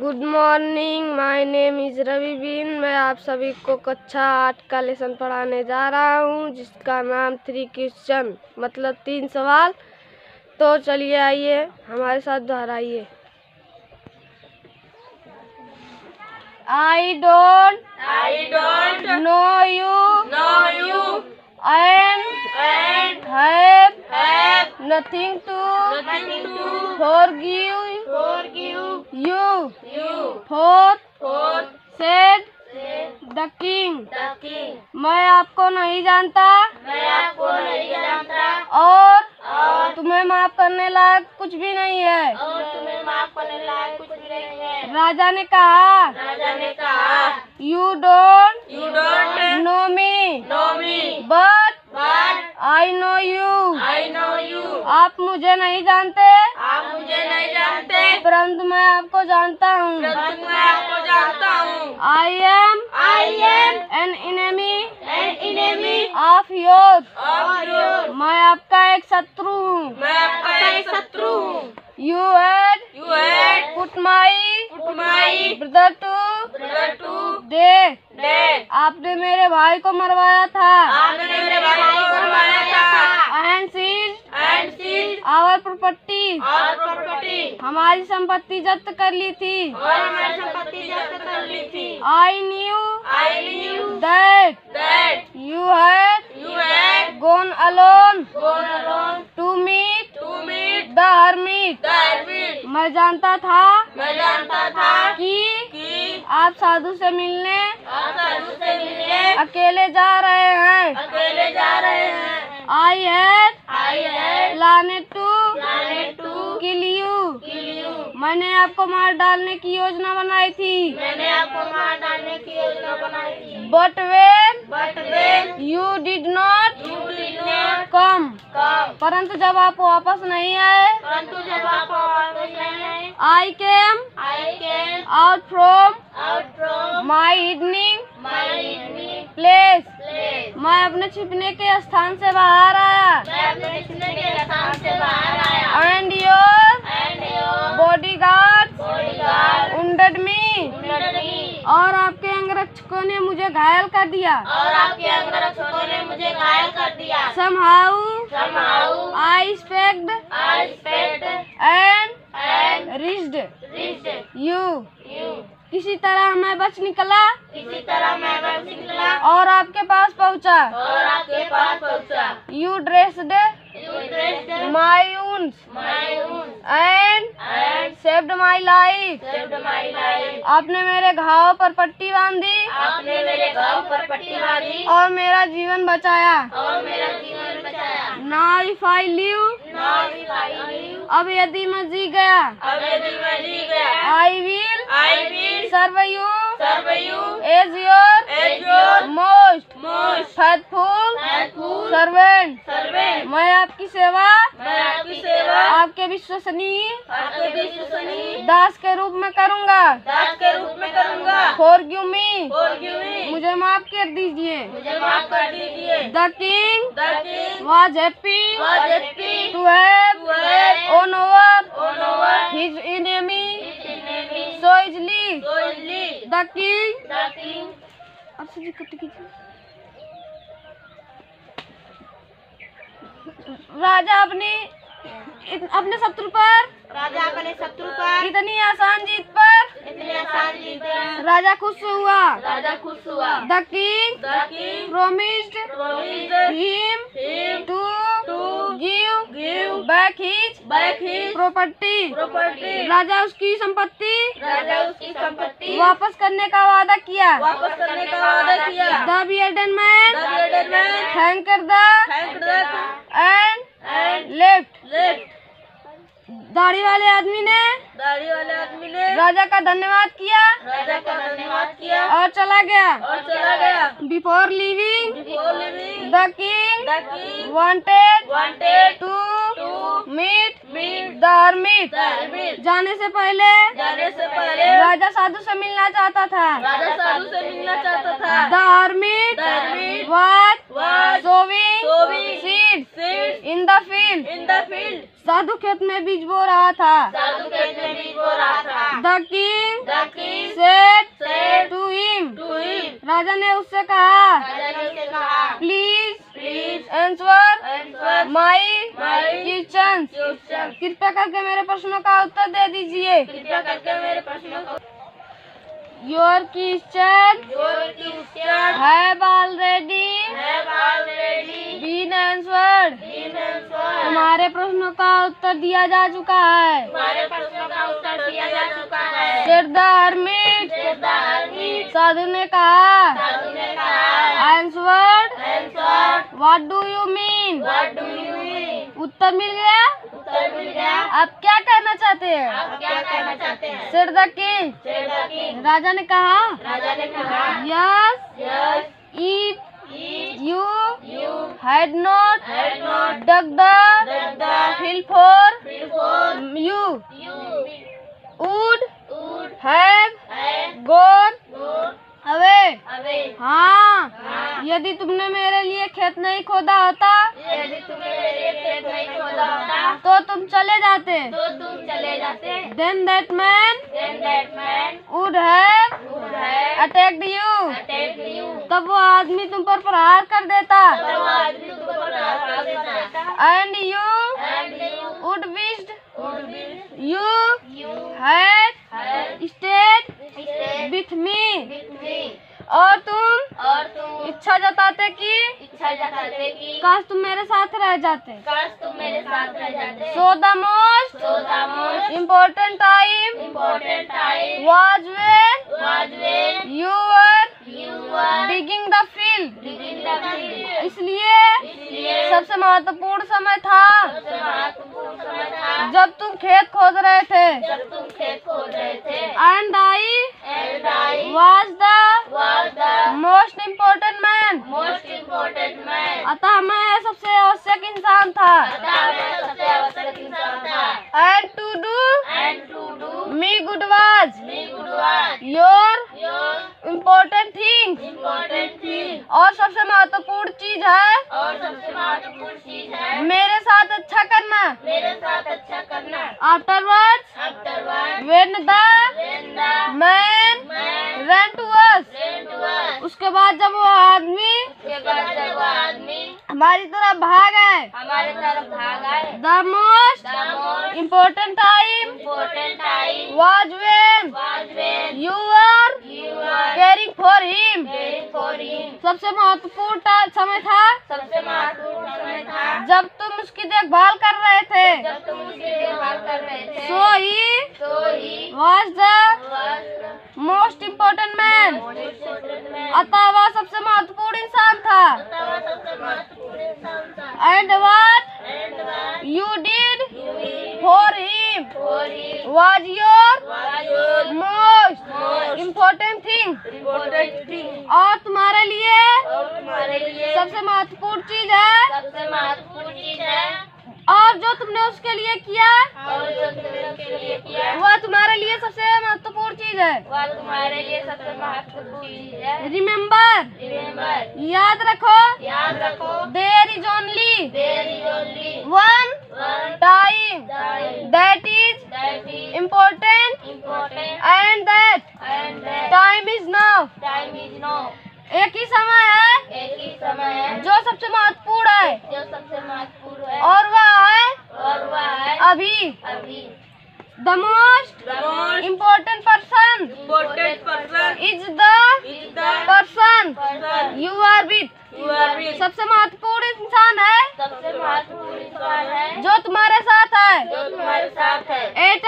Good morning my name is Ravi been मैं आप सभी को कक्षा आठ का लेसन पढ़ाने जा रहा हूँ, जिसका नाम थ्री क्वेश्चन मतलब तीन सवाल। तो चलिए आइए, हमारे साथ दोहराइए। आई डोंट तुम्हें माफ़ करने लायक कुछ भी नहीं है। और तुम्हें माफ़ करने लायक कुछ भी नहीं है। राजा ने कहा राजा ने कहा you don't you don't know me know me but but I know you I know you. आप मुझे नहीं जानते। आप मुझे नहीं जानते। परंतु मैं आपको जानता हूँ। परंतु मैं आपको जानता हूँ। I am I am an enemy an enemy of your मैं आपका एक शत्रु हूँ। मैं आपका एक शत्रु हूँ। You had You had put my put my brother to to death death. आपने मेरे भाई को मरवाया था। आपने मेरे भाई को मरवाया था। And seized and seized our property. our property. हमारी संपत्ति जब्त कर ली थी। और हमारी संपत्ति जब्त कर ली थी। आई न्यू I knew दैट that you had you had gone alone gone alone to meet to meet the hermit. the hermit. मैं जानता था मैं जानता था कि आप साधु से मिलने। आप साधु से मिलने। अकेले जा रहे हैं। अकेले जा रहे हैं। आई हैड I had प्लानिंग टू planned to kill you kill you. मैंने आपको मार डालने की योजना बनाई थी। मैंने आपको मार डालने की योजना बनाई थी। But when But when you did not you did not come परंतु जब आप वापस नहीं आए परंतु जब आप वापस नहीं आए I came I came my from my from place मैं अपने छिपने के स्थान से बाहर आया। मैं अपने छिपने and your bodyguard wounded me और आपके अंगरक्षकों ने मुझे घायल कर दिया। और आपके अंगरक्षकों ने मुझे घायल कर दिया। Somehow I escaped and reached you किसी तरह मैं बच निकला। किसी तरह मैं बच निकला। और आपके पास पहुँचा। और आपके पास पहुँचा। You dressed You my wounds my wounds and and saved my life saved my life. आपने मेरे घाव पर पट्टी बांधी। आपने मेरे घाव पर पट्टी मारी और मेरा जीवन बचाया। और मेरा जीवन बचाया। Now if I live, अब यदि मैं जी गया अब यदि मैं जी गया I will I will serve you serve you as your as your most most faithful faithful servant servant. मैं आपकी सेवा मैं आपकी सेवा आपके विश्वसनीय आपके विश्वसनीय दास के रूप में करूँगा। दास के रूप में करूँगा। Forgive me Forgive me. मुझे माफ़ कर दीजिए। मुझे माफ़ कर दीजिए। The king The king was happy was happy to web, on over on over his enemy. So so is lee. The king. The king. Aap se dikkat kiji राजा अपनी अपने शत्रु पर राजा अपने शत्रु पर इतनी आसान जीत पर इतनी आसान जीत पर राजा खुश हुआ। राजा खुश हुआ। The king the king promised promised him his property. property. राजा उसकी संपत्ति। राजा उसकी संपत्ति। वापस करने का वादा किया। वापस करने का वादा किया। The bearded man thank the. the and left. left. दाढ़ी वाले आदमी ने दाढ़ी वाले आदमी ने राजा का धन्यवाद किया। राजा का धन्यवाद किया। और चला गया। और चला गया। Before leaving Before leaving, the king the king wanted wanted to meet. धार्मिक जाने से पहले जाने से पहले राजा साधु से मिलना चाहता था। राजा साधु से मिलना चाहता था। धार्मिक was sowing seed. In the field. In the field. साधु खेत में बीज बो रहा था। साधु खेत में बीज बो रहा था। The king the king said to him. To him. राजा ने उससे कहा राजा ने उससे कहा please answer my my question कृपया करके मेरे प्रश्नों का उत्तर दे दीजिए। कृपया करके मेरे प्रश्नों का your question your question have already answered been तुम्हारे प्रश्नों का उत्तर दिया जा चुका है। हमारे प्रश्नों का उत्तर दिया जा चुका है। सिर द साधु ने कहा साधु ने कहा answered what do you mean उत्तर मिल गया? उत्तर मिल गया। आप क्या कहना चाहते हैं? आप क्या कहना चाहते हैं? सिर द किंग राजा ने कहा राजा ने कहा yes if you had not had not dug the dug the hill for before you you would would have have gone gone away away हाँ हाँ। यदि तुमने मेरे लिए खेत नहीं खोदा होता यदि तुम्हें मेरे लिए खेत नहीं खोदा होता तो तुम चले जाते तो तुम चले जाते then that man then that man would have would have attacked you attacked you तब वो आदमी तुम पर प्रहार कर देता। एंड यू वुड बीस्ड यू है स्टेट विथ मी और तुम? और तुम? इच्छा जताते कि? इच्छा जताते कि? काश तुम मेरे साथ रह जाते। काश तुम मेरे साथ रह जाते। So the most so the most important time important time was when was when you were you were digging the field. Digging the field. इसलिए सबसे महत्वपूर्ण समय था। जब तुम खेत खोद रहे थे। And I the was most important man most important man. अतः मैं सबसे आवश्यक इंसान था। And to do and to do me good was me good was योर इम्पोर्टेंट थिंग और सबसे महत्वपूर्ण चीज़ है और सबसे महत्वपूर्ण चीज़ है मेरे साथ अच्छा करना। मेरे साथ अच्छा करना। आफ्टरवर्ड्स afterward व्हेन द मैन ran to us. उसके बाद जब वो आदमी उसके बाद जब वो आदमी हमारी तरफ़ भाग आए हमारे तरफ़ भाग आए। The most the most important time important when was when caring for him. सबसे महत्वपूर्ण समय था? सबसे महत्वपूर्ण समय था। जब तुम उसकी देखभाल कर रहे थे। जब तुम उसकी देखभाल कर रहे थे। सो ही तो he the was most important man अतः वह सबसे महत्वपूर्ण इंसान था। And what and what you did you did for important. Thing. Important thing. और तुम्हारे लिए और तुम्हारे लिए सबसे महत्वपूर्ण चीज़ है। सबसे महत्वपूर्ण चीज़ है। और जो तुमने उसके लिए किया और जो तुमने उसके लिए किया वह तुम्हारे लिए सबसे महत्वपूर्ण चीज़ है। वह तुम्हारे लिए सबसे महत्वपूर्ण चीज़ है। रिमेम्बर रिमेम्बर याद रखो। याद रखो। There is only there is only one one that is important. and that time is now. And that and that time is now time is now एक ही समय है एक ही समय है जो सबसे महत्वपूर्ण है। जो सबसे महत्वपूर्ण है। और वह है और वह है अभी। अभी। The most The most important person important person is the is the person person you are with you are with. सबसे महत्वपूर्ण इंसान है। सबसे महत्वपूर्ण इंसान है। जो तुम्हारे साथ है। जो तुम्हारे साथ है। At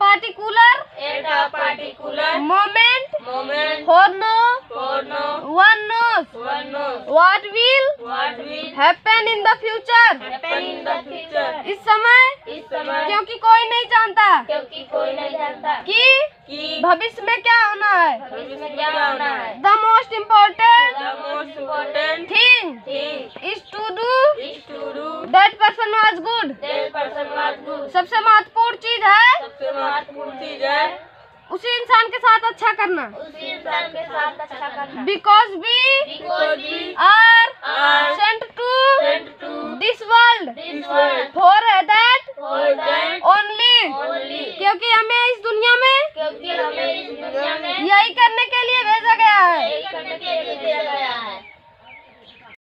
particular at a particular moment moment for no for no one knows one knows what will what will happen in the future happen in the future. इस समय इस समय क्योंकि कोई नहीं जानता क्योंकि कोई नहीं जानता कि भविष्य में क्या होना है? भविष्य में क्या होना है? The most important important thing is to do that person was good. सबसे महत्वपूर्ण चीज़ है सबसे महत्वपूर्ण चीज़ है उसी इंसान के साथ अच्छा करना। उसी इंसान के साथ अच्छा करना। Because we